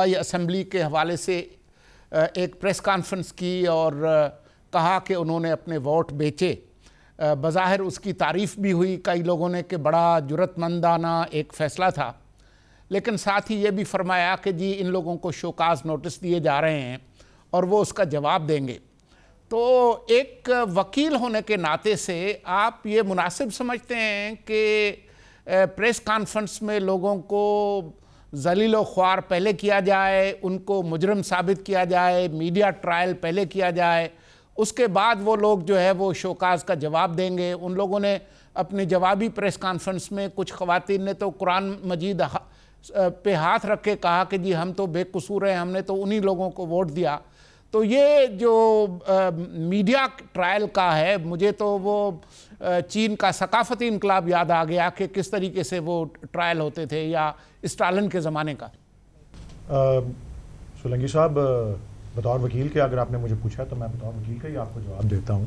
صوبائی اسمبلی کے حوالے سے ایک پریس کانفرنس کی اور کہا کہ انہوں نے اپنے ووٹ بیچے۔ بظاہر اس کی تعریف بھی ہوئی۔ کئی لوگوں نے کہ بڑا جرت مندانہ ایک فیصلہ تھا۔ لیکن ساتھ ہی یہ بھی فرمایا کہ جی ان لوگوں کو شوکاز نوٹس دیے جا رہے ہیں اور وہ اس کا جواب دیں گے۔ تو ایک وکیل ہونے کے ناطے سے آپ یہ مناسب سمجھتے ہیں کہ پریس کانفرنس میں لوگوں کو ذلیل و خوار پہلے کیا جائے، ان کو مجرم ثابت کیا جائے میڈیا ٹرائل پہلے کیا جائے، اس کے بعد وہ لوگ جو ہے وہ شوکاز کا جواب دیں گے۔ ان لوگوں نے اپنی جوابی پریس کانفرنس میں کچھ خواتین نے تو قرآن مجید پہ ہاتھ رکھ کے کہا کہ جی ہم تو بے قصور ہیں، ہم نے تو انہی لوگوں کو ووٹ دیا۔ تو یہ جو میڈیا ٹرائل کا ہے، مجھے تو وہ چین کا ثقافتی انقلاب یاد آ گیا کہ کس طریقے سے وہ ٹرائل ہوتے تھے یا اسٹالن کے زمانے کا۔ سولنگی صاحب بطور وکیل کے اگر آپ نے مجھے پوچھا تو میں بطور وکیل کا ہی آپ کو جواب دیتا ہوں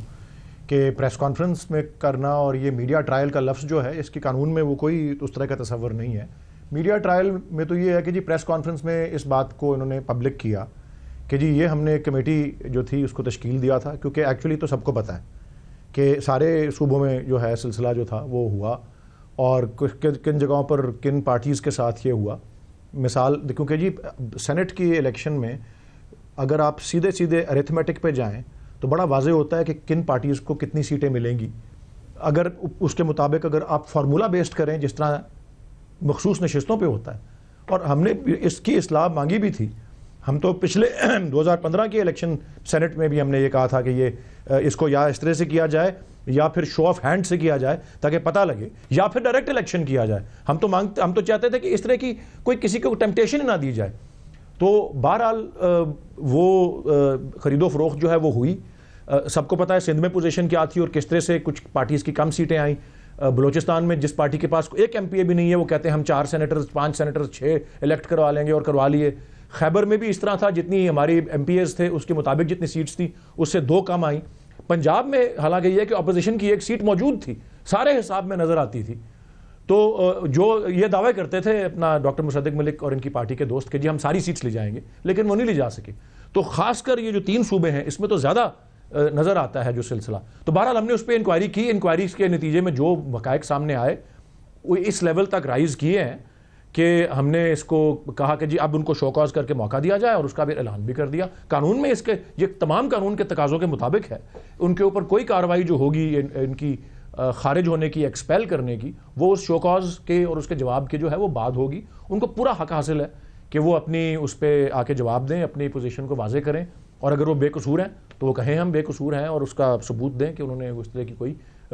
کہ پریس کانفرنس میں کرنا اور یہ میڈیا ٹرائل کا لفظ جو ہے، اس کی قانون میں وہ کوئی اس طرح کا تصور نہیں ہے۔ میڈیا ٹرائل میں تو یہ ہے کہ جی پریس کانفرنس میں اس بات کو انہوں نے پبلک کیا۔ کہ جی یہ ہم نے کمیٹی جو تھی اس کو تشکیل دیا تھا، کیونکہ ایکچولی تو سب کو پتہ ہے کہ سارے صوبوں میں جو ہے سلسلہ جو تھا وہ ہوا اور کن جگہوں پر کن پارٹیز کے ساتھ یہ ہوا۔ مثال کیونکہ جی سینٹ کی الیکشن میں اگر آپ سیدھے سیدھے اریتھمیٹک پہ جائیں تو بڑا واضح ہوتا ہے کہ کن پارٹیز کو کتنی سیٹیں ملیں گی۔ اگر اس کے مطابق اگر آپ فارمولا بیسڈ کریں، جس طرح مخصوص نشستوں پہ ہوتا ہے، اور ہم نے اس کی اصلاح مانگی بھی تھی ہم تو پچھلے دو ہزار پندرہ کے الیکشن سینٹ میں بھی ہم نے یہ کہا تھا کہ یہ اس کو یا اس طرح سے کیا جائے یا پھر شو آف ہینڈ سے کیا جائے تاکہ پتہ لگے، یا پھر ڈائریکٹ الیکشن کیا جائے۔ ہم تو مانگتے ہم تو چاہتے تھے کہ اس طرح کی کوئی کسی کو ٹیمپٹیشن نہ دی جائے۔ تو بہرحال وہ خرید و فروخت جو ہے وہ ہوئی۔ سب کو پتہ ہے سندھ میں پوزیشن کیا تھی اور کس طرح سے کچھ پارٹیز کی کم سیٹیں آئیں۔ بلوچستان میں جس پارٹی کے پاس ایک ایم پی اے بھی نہیں ہے، وہ کہتے ہیں ہم چار سینیٹرز پانچ سینیٹرز چھ الیکٹ کروا لیں گے اور کروا لیے۔ خیبر میں بھی اس طرح تھا جتنی ہماری ایم پی ایز تھے، اس کے مطابق جتنی سیٹس تھیں، اس سے دو کم آئیں۔ پنجاب میں حالانکہ یہ کہ اپوزیشن کی ایک سیٹ موجود تھی، سارے حساب میں نظر آتی تھی۔ تو جو یہ دعوے کرتے تھے اپنا ڈاکٹر مصدق ملک اور ان کی پارٹی کے دوست کہ جی ہم ساری سیٹس لے جائیں گے، لیکن وہ نہیں لے جا سکے۔ تو خاص کر یہ جو تین صوبے ہیں، اس میں تو زیادہ نظر آتا ہے جو سلسلہ۔ تو بہرحال ہم نے اس پہ انکوائری کی۔ انکوائری کے نتیجے میں جو حقائق سامنے آئے، وہ اس لیول تک رائز کیے ہیں۔ کہ ہم نے اس کو کہا کہ جی اب ان کو شوکاز کر کے موقع دیا جائے اور اس کا بھی اعلان بھی کر دیا۔ قانون میں اس کے، یہ تمام قانون کے تقاضوں کے مطابق ہے۔ ان کے اوپر کوئی کارروائی جو ہوگی، ان کی خارج ہونے کی ایکسپیل کرنے کی، وہ اس شوکاز کے اور اس کے جواب کے جو ہے وہ بعد ہوگی۔ ان کو پورا حق حاصل ہے کہ وہ اپنی، اس پہ آ کے جواب دیں، اپنی پوزیشن کو واضح کریں۔ اور اگر وہ بے قصور ہیں تو وہ کہیں ہم بے قصور ہیں اور اس کا ثبوت دیں کہ انہوں نے اس طرح کی کوئی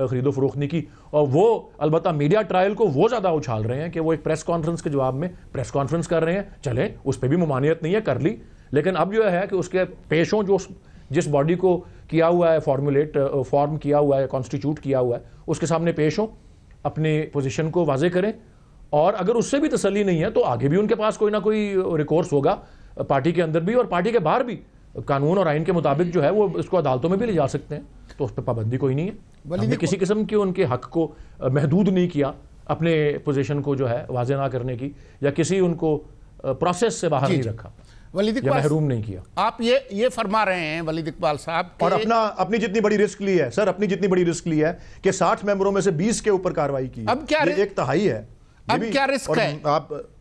خرید و فروخت نہیں کی۔ اور وہ البتہ میڈیا ٹرائل کو وہ زیادہ اچھال رہے ہیں کہ وہ ایک پریس کانفرنس کے جواب میں پریس کانفرنس کر رہے ہیں۔ چلیں، اس پہ بھی ممانعت نہیں ہے، کر لی۔ لیکن اب جو ہے کہ اس کے پیشوں جو جس باڈی کو کیا ہوا ہے فارمولیٹ فارم کیا ہوا ہے کانسٹیچیوٹ کیا ہوا ہے، اس کے سامنے پیش ہوں اپنی پوزیشن کو واضح کریں۔ اور اگر اس سے بھی تسلی نہیں ہے تو آگے بھی ان کے پاس کوئی نہ کوئی ریکورس ہوگا، پارٹی کے اندر بھی اور پارٹی کے باہر بھی۔ قانون اور آئین کے مطابق جو ہے وہ اس کو عدالتوں میں بھی لے جا سکتے ہیں۔ تو اس پہ پابندی کوئی نہیں ہے۔ ہم نے کسی قسم کی ان کے حق کو محدود نہیں کیا اپنے پوزیشن کو جو ہے واضح نہ کرنے کی یا کسی ان کو پروسیس سے باہر جی، نہیں جی۔ رکھا۔ ولید اقبال محروم نہیں کیا۔ آپ یہ یہ فرما رہے ہیں ولید اقبال صاحب اور اپنا اپنی جتنی بڑی رسک لی ہے سر اپنی جتنی بڑی رسک لی ہے کہ ساٹھ ممبروں میں سے بیس کے اوپر کاروائی کی اب کیا ایک تہائی ہے۔ اب کیا رسک ہے؟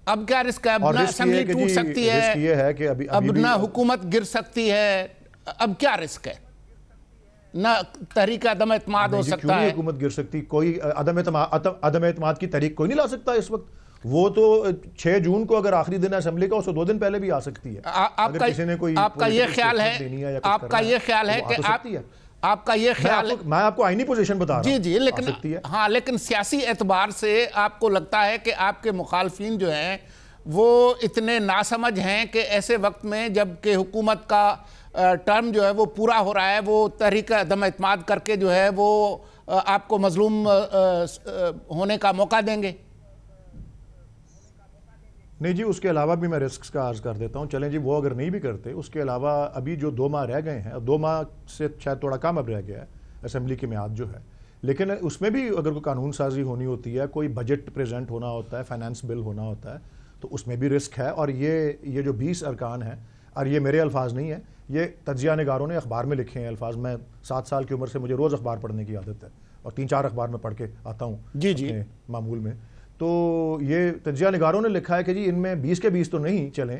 اب کیا رسک ہے؟ اب نہ اسمبلی ٹوٹ جی، سکتی ہے اب نہ حکومت گر سکتی ہے اب کیا رسک ہے؟ نہ تحریک عدم اعتماد ہو جی، سکتا ہے؟ حکومت گر سکتی؟ کوئی عدم اعتماد کی تحریک کوئی نہیں لا سکتا اس وقت؟ وہ تو چھ جون کو اگر آخری دن اسمبلی کا اسے دو دن پہلے بھی آ سکتی ہے۔ آپ کا یہ خیال ہے؟ آپ کا یہ خیال ہے کہ آپ کا یہ خیال میں آپ کو آئینی پوزیشن بتا رہا جی جی لیکن ہاں لیکن سیاسی اعتبار سے آپ کو لگتا ہے کہ آپ کے مخالفین جو ہیں وہ اتنے ناسمجھ ہیں کہ ایسے وقت میں جبکہ حکومت کا ٹرم جو ہے وہ پورا ہو رہا ہے وہ تحریک عدم اعتماد کر کے جو ہے وہ آپ کو مظلوم ہونے کا موقع دیں گے۔ نہیں جی اس کے علاوہ بھی میں رسکس کا عرض کر دیتا ہوں۔ چلیں جی وہ اگر نہیں بھی کرتے اس کے علاوہ ابھی جو دو ماہ رہ گئے ہیں دو ماہ سے شاید تھوڑا کم اب رہ گیا ہے اسمبلی کی میعاد جو ہے۔ لیکن اس میں بھی اگر کوئی قانون سازی ہونی ہوتی ہے کوئی بجٹ پریزنٹ ہونا ہوتا ہے فائنانس بل ہونا ہوتا ہے تو اس میں بھی رسک ہے۔ اور یہ یہ جو بیس ارکان ہیں اور یہ میرے الفاظ نہیں ہیں یہ تجزیہ نگاروں نے اخبار میں لکھے ہیں الفاظ۔ میں سات سال کی عمر سے مجھے روز اخبار پڑھنے کی عادت ہے اور تین چار اخبار میں پڑھ کے آتا ہوں جی جی۔ معمول میں۔ تو یہ تجزیہ نگاروں نے لکھا ہے کہ جی ان میں بیس کے بیس تو نہیں چلیں،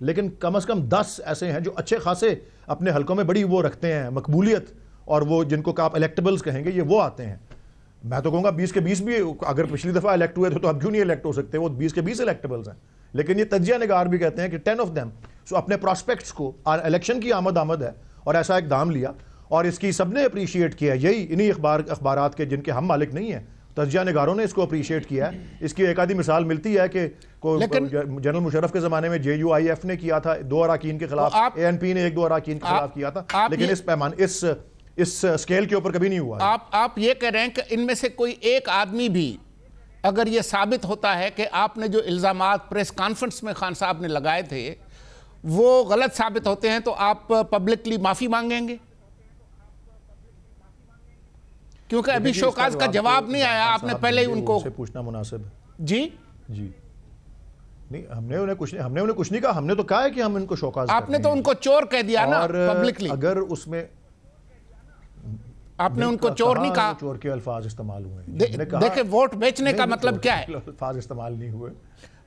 لیکن کم از کم دس ایسے ہیں جو اچھے خاصے اپنے حلقوں میں بڑی وہ رکھتے ہیں، مقبولیت، اور وہ جن کو آپ الیکٹبلز کہیں گے، یہ وہ آتے ہیں۔ میں تو کہوں گا بیس کے بیس بھی اگر پچھلی دفعہ الیکٹ ہوئے تھے تو اب کیوں نہیں الیکٹ ہو سکتے؟ وہ بیس کے بیس الیکٹبلز ہیں۔ لیکن یہ تجزیہ نگار بھی کہتے ہیں کہ ٹین آف دیم سو اپنے پراسپیکٹس کو الیکشن کی آمد آمد ہے، اور ایسا ایک دام لیا، اور اس کی سب نے اپریشیٹ کیا، یہی انہی اخبار، اخبارات کے جن کے ہم مالک نہیں ہیں۔ تجزیہ نگاروں نے اس کو اپریشیٹ کیا ہے۔ اس کی ایک آدھی مثال ملتی ہے کہ جنرل مشرف کے زمانے میں جے یو آئی ایف نے کیا تھا دو اراکین کے خلاف اے این پی نے ایک دو اراکین کے خلاف کیا تھا۔ لیکن اس پیمان اس اس سکیل کے اوپر کبھی نہیں ہوا آپ آپ یہ کہہ رہے ہیں کہ ان میں سے کوئی ایک آدمی بھی اگر یہ ثابت ہوتا ہے کہ آپ نے جو الزامات پریس کانفرنس میں خان صاحب نے لگائے تھے وہ غلط ثابت ہوتے ہیں تو آپ پبلکلی معافی مانگیں گے؟ کیونکہ ابھی شوکاز کا جواب نہیں آیا آپ نے پہلے ہی ان کو پوچھنا مناسب جی؟ جی۔ نہیں ہم نے انہیں کچھ نہیں ہم نے انہیں کچھ نہیں کہا ہم نے تو کہا ہے کہ ہم ان کو شوکاز آپ نے تو ان کو چور کہہ دیا نا پبلکلی اگر اس میں آپ نے ان کو چور نہیں کہا۔ چور کے الفاظ استعمال ہوئے دیکھیں ووٹ بیچنے کا مطلب کیا ہے؟ الفاظ استعمال نہیں ہوئے۔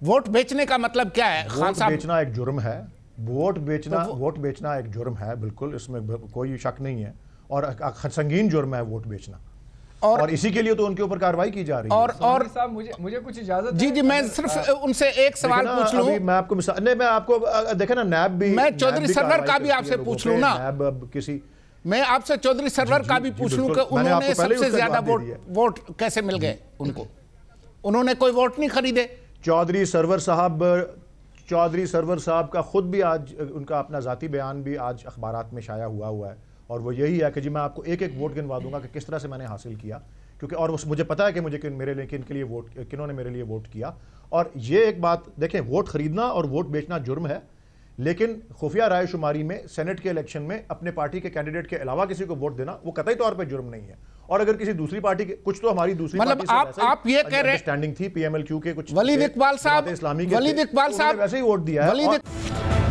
ووٹ بیچنے کا مطلب کیا ہے؟ خان صاحب بیچنا ایک جرم ہے۔ ووٹ بیچنا ووٹ بیچنا ایک جرم ہے بالکل اس میں کوئی شک نہیں ہے۔ اور سنگین جرم ہے ووٹ بیچنا۔ اور اسی کے لیے تو ان کے اوپر کاروائی کی جا رہی ہے۔ اور اور مجھے کچھ اجازت جی جی میں صرف ان سے ایک سوال پوچھ لوں۔ میں آپ کو مثال نہیں میں آپ کو دیکھیں نا نیب بھی میں چودری سرور کا بھی آپ سے پوچھ لوں نا۔ نیب کسی میں آپ سے چودری سرور کا بھی پوچھ لوں کہ انہوں نے سب سے زیادہ ووٹ کیسے مل گئے ان کو؟ انہوں نے کوئی ووٹ نہیں خریدے۔ چودری سرور صاحب چودری سرور صاحب کا خود بھی آج ان کا اپنا ذاتی بیان بھی آج اخبارات میں شائع ہوا ہوا ہے۔ اور وہ یہی ہے کہ جی میں آپ کو ایک ایک ووٹ گنوا دوں گا کہ کس طرح سے میں نے حاصل کیا کیونکہ اور مجھے پتا ہے کہ مجھے میرے لیے کن کے لیے ووٹ کنہوں نے میرے لیے ووٹ کیا۔ اور یہ ایک بات دیکھیں ووٹ خریدنا اور ووٹ بیچنا جرم ہے لیکن خفیہ رائے شماری میں سینٹ کے الیکشن میں اپنے پارٹی کے کینڈیڈیٹ کے علاوہ کسی کو ووٹ دینا وہ قطعی طور پہ جرم نہیں ہے۔ اور اگر کسی دوسری پارٹی کے کچھ تو ہماری دوسری مطلب آپ آپ یہ کہہ رہے ہیں تھی پی ایم ایل کیو کے کچھ ولید اقبال صاحب اسلامی ولید اقبال صاحب ویسے ہی ووٹ دیا ہے۔